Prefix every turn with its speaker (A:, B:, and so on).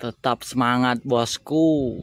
A: Tetap semangat bosku.